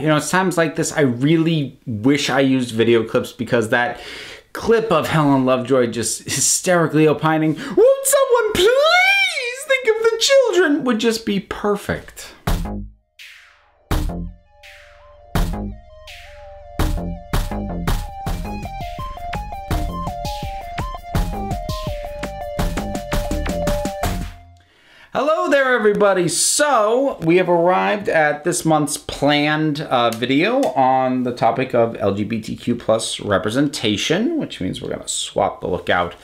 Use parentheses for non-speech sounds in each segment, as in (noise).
you know, it's times like this I really wish I used video clips because that clip of Helen Lovejoy just hysterically opining, Won't someone please think of the children? would just be perfect. Everybody. So, we have arrived at this month's planned uh, video on the topic of LGBTQ plus representation, which means we're going to swap the lookout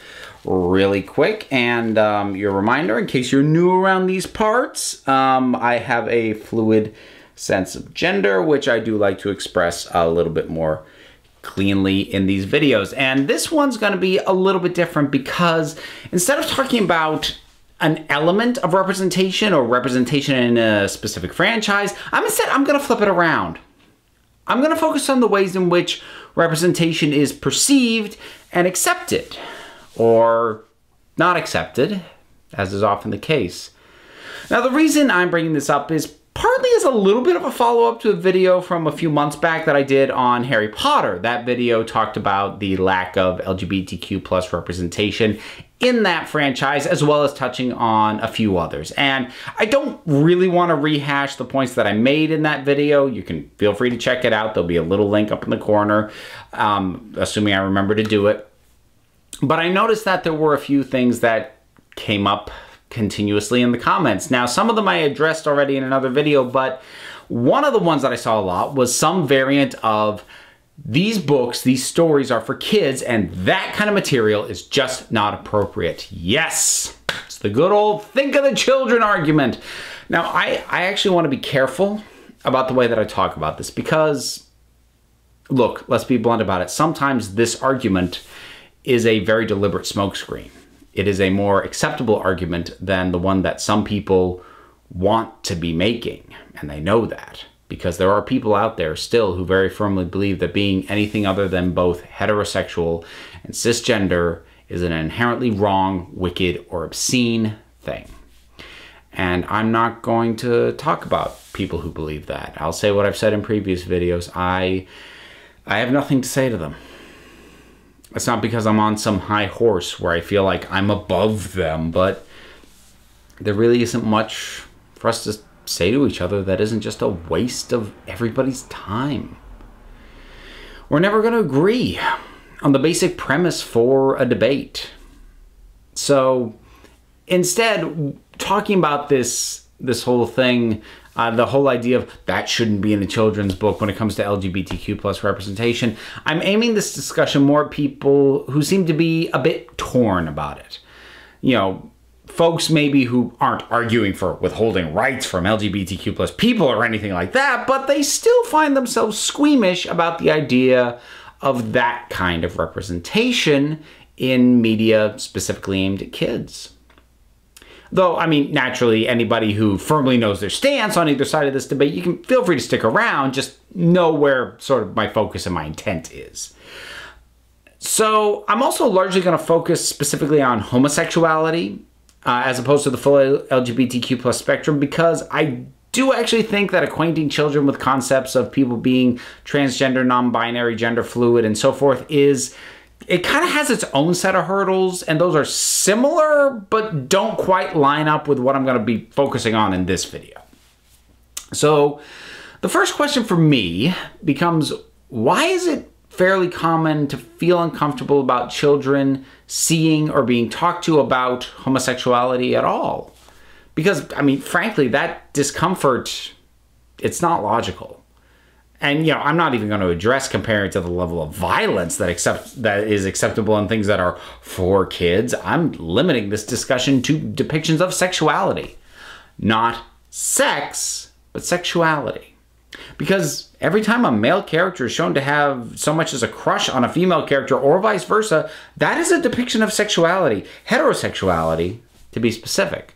really quick. And um, your reminder, in case you're new around these parts, um, I have a fluid sense of gender, which I do like to express a little bit more cleanly in these videos. And this one's going to be a little bit different because instead of talking about an element of representation or representation in a specific franchise, I'm instead I'm going to flip it around. I'm going to focus on the ways in which representation is perceived and accepted or not accepted, as is often the case. Now, the reason I'm bringing this up is partly as a little bit of a follow-up to a video from a few months back that I did on Harry Potter. That video talked about the lack of LGBTQ plus representation in that franchise, as well as touching on a few others. And I don't really want to rehash the points that I made in that video. You can feel free to check it out. There'll be a little link up in the corner, um, assuming I remember to do it. But I noticed that there were a few things that came up continuously in the comments. Now, some of them I addressed already in another video, but one of the ones that I saw a lot was some variant of these books, these stories are for kids, and that kind of material is just not appropriate. Yes, it's the good old think of the children argument. Now, I, I actually want to be careful about the way that I talk about this because, look, let's be blunt about it. Sometimes this argument is a very deliberate smokescreen it is a more acceptable argument than the one that some people want to be making. And they know that because there are people out there still who very firmly believe that being anything other than both heterosexual and cisgender is an inherently wrong, wicked, or obscene thing. And I'm not going to talk about people who believe that. I'll say what I've said in previous videos. I I have nothing to say to them. It's not because I'm on some high horse where I feel like I'm above them, but there really isn't much for us to say to each other that isn't just a waste of everybody's time. We're never going to agree on the basic premise for a debate. So instead, talking about this this whole thing uh, the whole idea of that shouldn't be in a children's book when it comes to LGBTQ plus representation. I'm aiming this discussion more at people who seem to be a bit torn about it. You know, folks maybe who aren't arguing for withholding rights from LGBTQ plus people or anything like that, but they still find themselves squeamish about the idea of that kind of representation in media specifically aimed at kids. Though, I mean, naturally, anybody who firmly knows their stance on either side of this debate, you can feel free to stick around, just know where sort of my focus and my intent is. So, I'm also largely going to focus specifically on homosexuality uh, as opposed to the full LGBTQ plus spectrum because I do actually think that acquainting children with concepts of people being transgender, non binary, gender fluid, and so forth is it kind of has its own set of hurdles, and those are similar, but don't quite line up with what I'm going to be focusing on in this video. So, the first question for me becomes why is it fairly common to feel uncomfortable about children seeing or being talked to about homosexuality at all? Because, I mean, frankly, that discomfort, it's not logical and you know i'm not even going to address comparing to the level of violence that accept that is acceptable in things that are for kids. I'm limiting this discussion to depictions of sexuality not sex but sexuality. Because every time a male character is shown to have so much as a crush on a female character or vice versa that is a depiction of sexuality heterosexuality to be specific.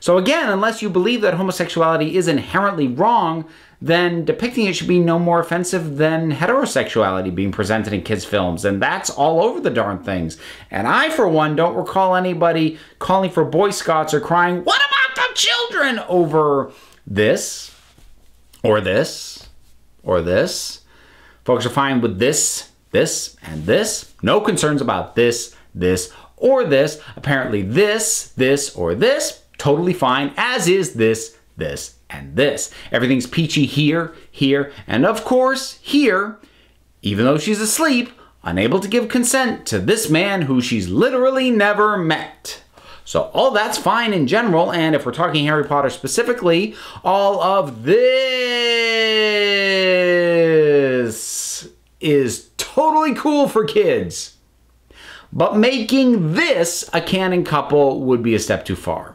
So again unless you believe that homosexuality is inherently wrong then depicting it should be no more offensive than heterosexuality being presented in kids' films. And that's all over the darn things. And I, for one, don't recall anybody calling for Boy Scouts or crying, What about the children? over this, or this, or this. Folks are fine with this, this, and this. No concerns about this, this, or this. Apparently, this, this, or this, totally fine, as is this, this, and this. Everything's peachy here, here, and of course, here, even though she's asleep, unable to give consent to this man who she's literally never met. So all that's fine in general, and if we're talking Harry Potter specifically, all of this is totally cool for kids. But making this a canon couple would be a step too far.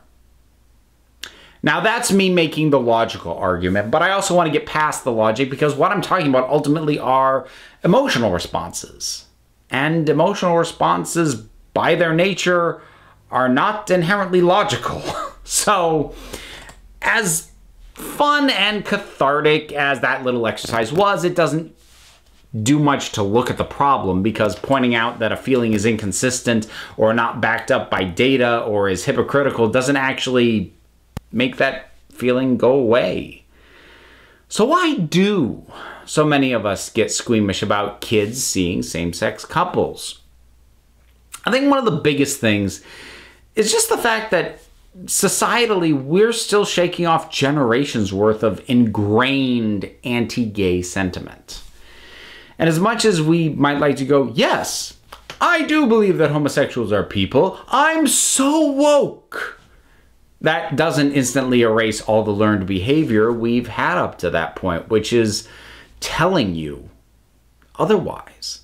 Now, that's me making the logical argument, but I also want to get past the logic because what I'm talking about ultimately are emotional responses. And emotional responses, by their nature, are not inherently logical. (laughs) so, as fun and cathartic as that little exercise was, it doesn't do much to look at the problem because pointing out that a feeling is inconsistent or not backed up by data or is hypocritical doesn't actually make that feeling go away. So, why do so many of us get squeamish about kids seeing same sex couples? I think one of the biggest things is just the fact that societally we're still shaking off generations worth of ingrained anti gay sentiment. And as much as we might like to go, yes, I do believe that homosexuals are people, I'm so woke that doesn't instantly erase all the learned behavior we've had up to that point, which is telling you otherwise.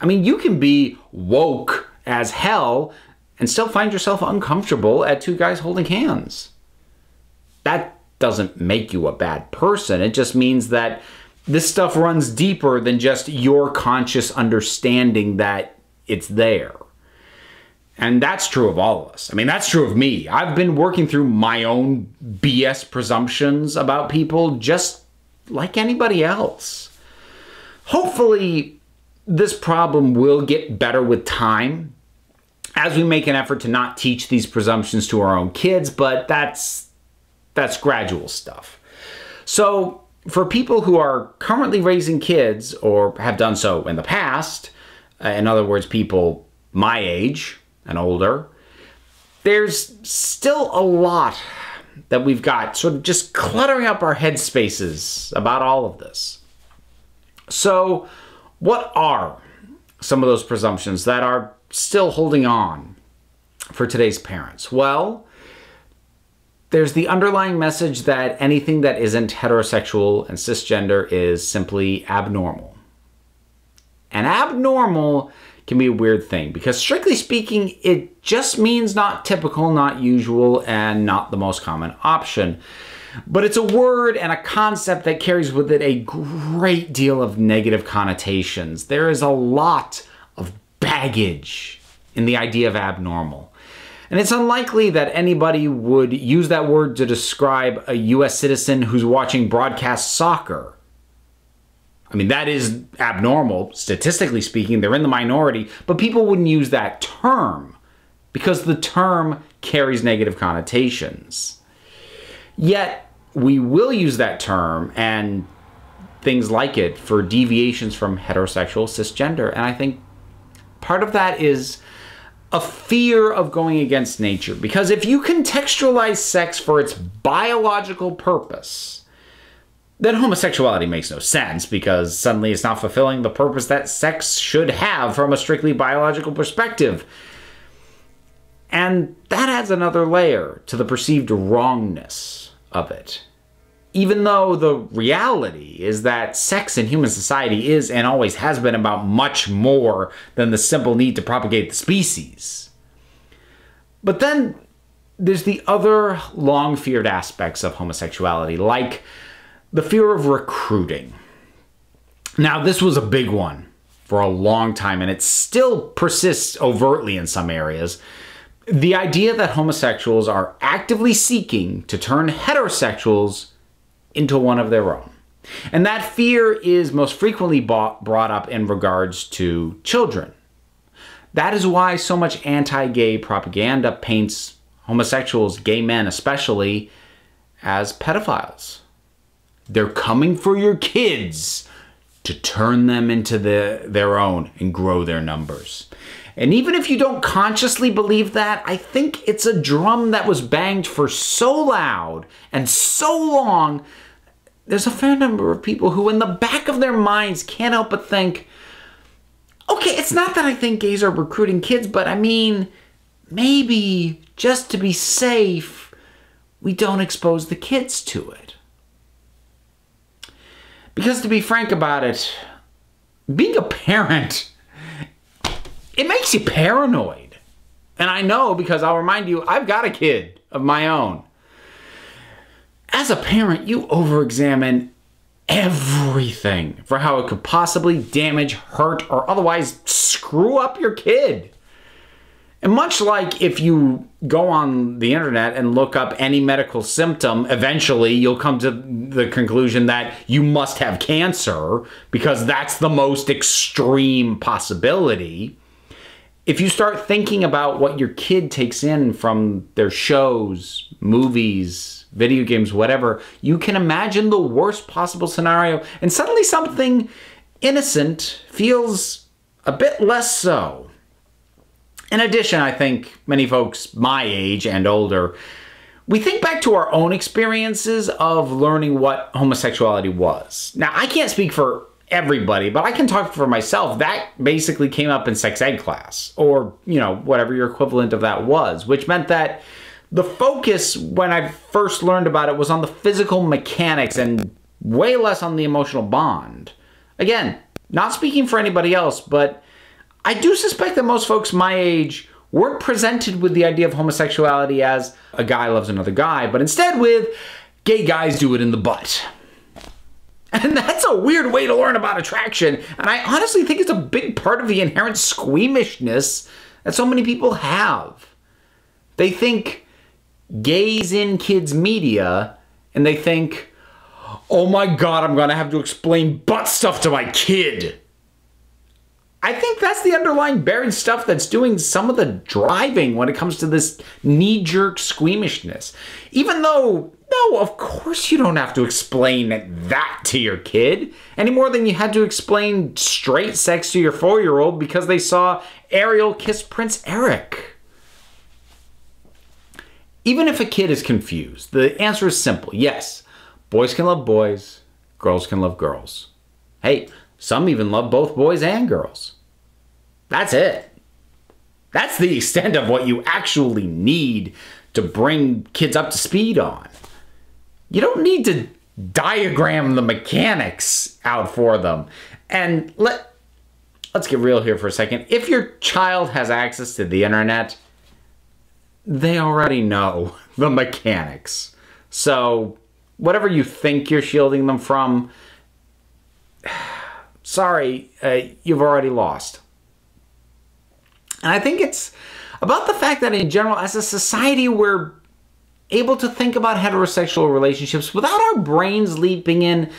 I mean, you can be woke as hell and still find yourself uncomfortable at two guys holding hands. That doesn't make you a bad person. It just means that this stuff runs deeper than just your conscious understanding that it's there. And that's true of all of us. I mean, that's true of me. I've been working through my own BS presumptions about people just like anybody else. Hopefully, this problem will get better with time as we make an effort to not teach these presumptions to our own kids, but that's that's gradual stuff. So, for people who are currently raising kids or have done so in the past, uh, in other words, people my age, and older, there's still a lot that we've got sort of just cluttering up our head spaces about all of this. So, what are some of those presumptions that are still holding on for today's parents? Well, there's the underlying message that anything that isn't heterosexual and cisgender is simply abnormal. And abnormal can be a weird thing because strictly speaking, it just means not typical, not usual, and not the most common option. But it's a word and a concept that carries with it a great deal of negative connotations. There is a lot of baggage in the idea of abnormal. And it's unlikely that anybody would use that word to describe a US citizen who's watching broadcast soccer I mean, that is abnormal, statistically speaking. They're in the minority, but people wouldn't use that term because the term carries negative connotations. Yet, we will use that term and things like it for deviations from heterosexual cisgender. And I think part of that is a fear of going against nature. Because if you contextualize sex for its biological purpose, then homosexuality makes no sense because suddenly it's not fulfilling the purpose that sex should have from a strictly biological perspective. And that adds another layer to the perceived wrongness of it. Even though the reality is that sex in human society is and always has been about much more than the simple need to propagate the species. But then there's the other long feared aspects of homosexuality, like the fear of recruiting. Now, this was a big one for a long time, and it still persists overtly in some areas. The idea that homosexuals are actively seeking to turn heterosexuals into one of their own. And that fear is most frequently brought up in regards to children. That is why so much anti gay propaganda paints homosexuals, gay men especially, as pedophiles They're coming for your kids to turn them into the, their own and grow their numbers. And even if you don't consciously believe that, I think it's a drum that was banged for so loud and so long. There's a fair number of people who, in the back of their minds, can't help but think, okay, it's not that I think gays are recruiting kids, but I mean, maybe just to be safe, we don't expose the kids to it. Because to be frank about it, being a parent, it makes you paranoid. And I know because I'll remind you, I've got a kid of my own. As a parent, you over examine everything for how it could possibly damage, hurt, or otherwise screw up your kid. And much like if you go on the internet and look up any medical symptom, eventually you'll come to the conclusion that you must have cancer because that's the most extreme possibility. If you start thinking about what your kid takes in from their shows, movies, video games, whatever, you can imagine the worst possible scenario, and suddenly something innocent feels a bit less so. In addition, I think many folks my age and older, we think back to our own experiences of learning what homosexuality was. Now, I can't speak for everybody, but I can talk for myself. That basically came up in sex ed class, or, you know, whatever your equivalent of that was, which meant that the focus when I first learned about it was on the physical mechanics and way less on the emotional bond. Again, not speaking for anybody else, but I do suspect that most folks my age weren't presented with the idea of homosexuality as a guy loves another guy, but instead with gay guys do it in the butt. (laughs) And that's a weird way to learn about attraction. And I honestly think it's a big part of the inherent squeamishness that so many people have. They think gays in kids' media, and they think, oh my god, I'm gonna have to explain butt stuff to my kid. I think that's the underlying buried stuff that's doing some of the driving when it comes to this knee jerk squeamishness. Even though, no, of course you don't have to explain that to your kid any more than you had to explain straight sex to your four year old because they saw Ariel kiss Prince Eric. Even if a kid is confused, the answer is simple yes, boys can love boys, girls can love girls. Hey, some even love both boys and girls. That's it. That's the extent of what you actually need to bring kids up to speed on. You don't need to diagram the mechanics out for them. And let let's get real here for a second. If your child has access to the internet, they already know (laughs) the mechanics. So, whatever you think you're shielding them from, sorry, uh, you've already lost. And I think it's about the fact that in general, as a society, we're able to think about heterosexual relationships without our brains leaping in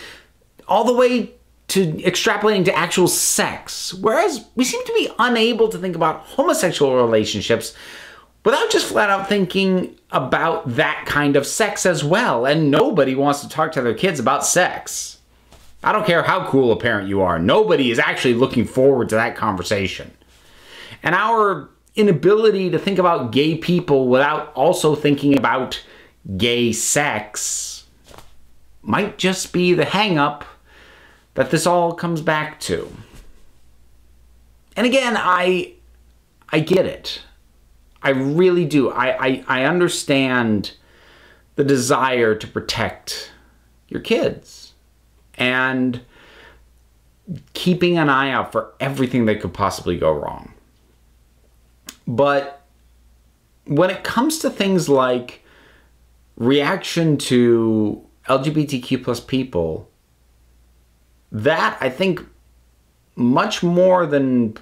all the way to extrapolating to actual sex. Whereas we seem to be unable to think about homosexual relationships without just flat out thinking about that kind of sex as well. And nobody wants to talk to their kids about sex. I don't care how cool a parent you are, nobody is actually looking forward to that conversation. And our inability to think about gay people without also thinking about gay sex might just be the hangup that this all comes back to. And again, I I get it. I really do. I, I, I understand the desire to protect your kids and keeping an eye out for everything that could possibly go wrong. But when it comes to things like reaction to LGBTQ plus people, that I think much more than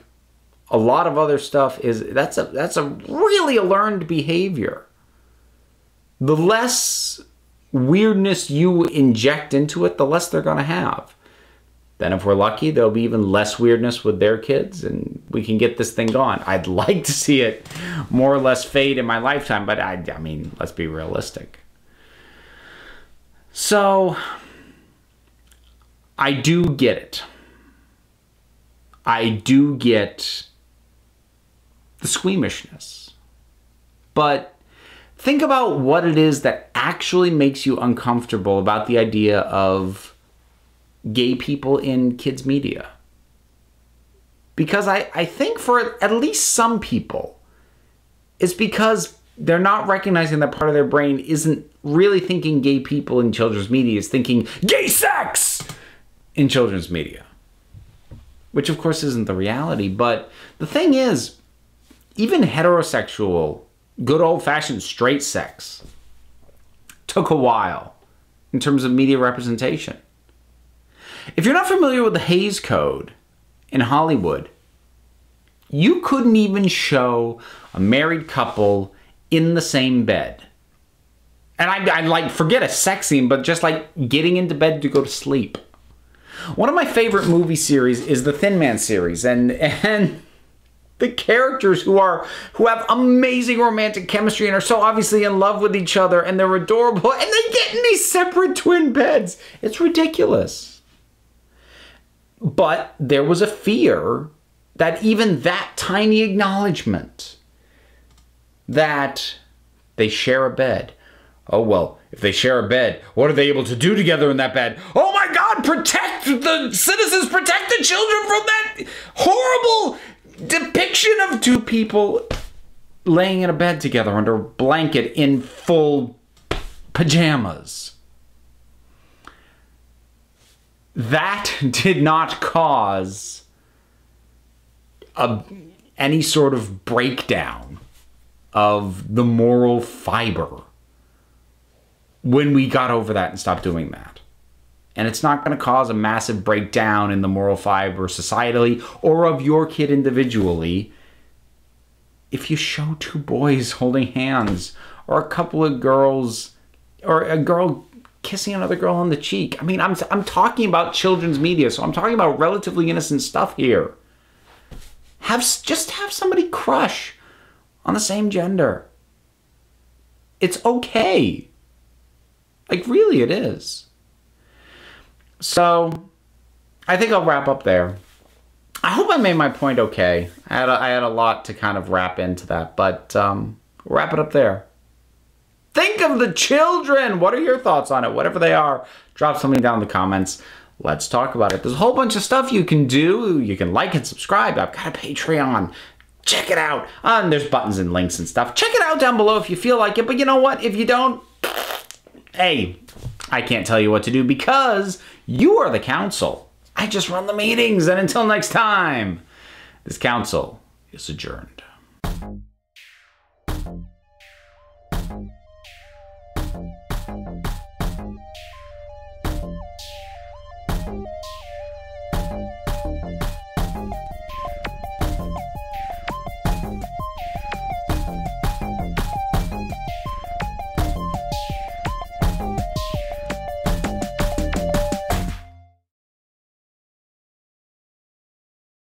a lot of other stuff is that's a that's a really a learned behavior. The less weirdness you inject into it, the less they're going to have. Then, if we're lucky, there'll be even less weirdness with their kids, and we can get this thing going. I'd (laughs) like to see it more or less fade in my lifetime, but I, I mean, let's be realistic. So, I do get it. I do get the squeamishness. But think about what it is that actually makes you uncomfortable about the idea of gay people in kids' media. Because I, I think for at least some people, it's because they're not recognizing that part of their brain isn't really thinking gay people in children's media, is thinking gay sex in children's media. Which, of course, isn't the reality. But the thing is, even heterosexual, good old fashioned straight sex took a while in terms of media representation. If you're not familiar with the Hays Code in Hollywood, you couldn't even show a married couple in the same bed. And I, I like forget a sex scene, but just like getting into bed to go to sleep. One of my favorite movie series is the Thin Man series, and (laughs) and the characters who are who have amazing romantic chemistry and are so obviously in love with each other and they're adorable and they get in these separate twin beds. It's ridiculous. But there was a fear that even that tiny acknowledgement that they share a bed. Oh well, if they share a bed, what are they able to do together in that bed? Oh my god, protect the citizens, protect the children from that horrible depiction of two people laying in a bed together under a blanket in full pajamas. That (laughs) did not cause a, any sort of breakdown of the moral fiber when we got over that and stopped doing that. And it's not going to cause a massive breakdown in the moral fiber societally or of your kid individually if you show two boys holding hands or a couple of girls or a girl kissing another girl on the cheek. I mean, I'm, I'm talking about children's media, so I'm talking about relatively innocent stuff here. Have just have somebody crush on the same gender. It's okay. Like really it is. So, I think I'll wrap up there. I hope I made my point okay. I had a, I had a lot to kind of wrap into that, but um, wrap it up there. Think of the children. What are your thoughts on it? Whatever they are, drop something down in the comments. Let's talk about it. There's a whole bunch of stuff you can do. You can like and subscribe. I've got a Patreon. Check it out. And there's buttons and links and stuff. Check it out down below if you feel like it. But you know what? If you don't, hey, I can't tell you what to do because you are the council. I just run the meetings. And until next time, this council is adjourned.